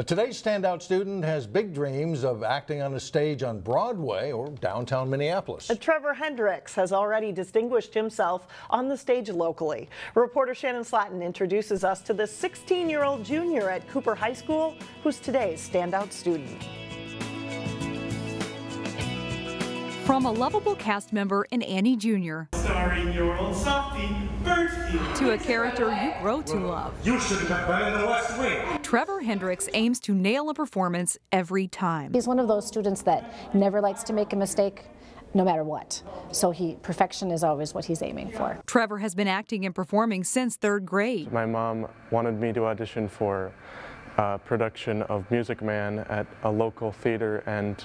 But today's standout student has big dreams of acting on a stage on Broadway or downtown Minneapolis. Uh, Trevor Hendrix has already distinguished himself on the stage locally. Reporter Shannon Slatton introduces us to the 16-year-old junior at Cooper High School who's today's standout student. From a lovable cast member in Annie Jr. Starring your old softie, Bert Healy. To a character you grow to love. You should have been in the West Wing. Trevor Hendrix aims to nail a performance every time. He's one of those students that never likes to make a mistake no matter what. So he perfection is always what he's aiming for. Trevor has been acting and performing since third grade. My mom wanted me to audition for a production of Music Man at a local theater and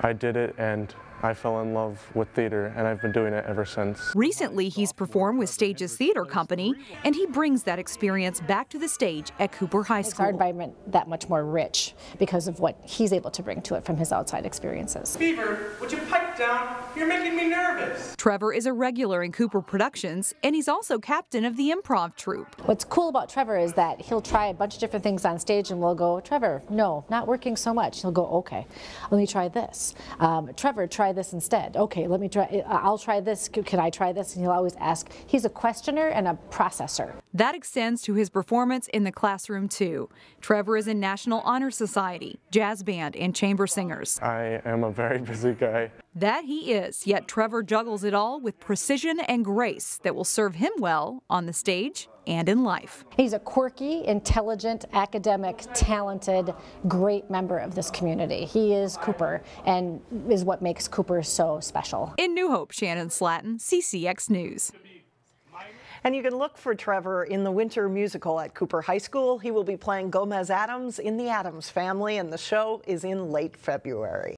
I did it and I fell in love with theater and I've been doing it ever since. Recently, he's performed with Stages Theater Company and he brings that experience back to the stage at Cooper High Makes School. our environment that much more rich because of what he's able to bring to it from his outside experiences. Beaver, would you pipe down? You're making me nervous. Trevor is a regular in Cooper Productions and he's also captain of the improv troupe. What's cool about Trevor is that he'll try a bunch of different things on stage and we'll go, Trevor, no, not working so much. He'll go, okay, let me try this. Um, Trevor, try this instead. Okay, let me try, I'll try this. Can I try this? And he'll always ask. He's a questioner and a processor. That extends to his performance in the classroom too. Trevor is in National Honor Society, jazz band, and chamber singers. I am a very busy guy. That he is, yet Trevor juggles it all with precision and grace that will serve him well on the stage and in life. He's a quirky, intelligent, academic, talented, great member of this community. He is Cooper and is what makes Cooper so special. In New Hope, Shannon Slatton, CCX News. And you can look for Trevor in the winter musical at Cooper High School. He will be playing Gomez Addams in the Addams family, and the show is in late February.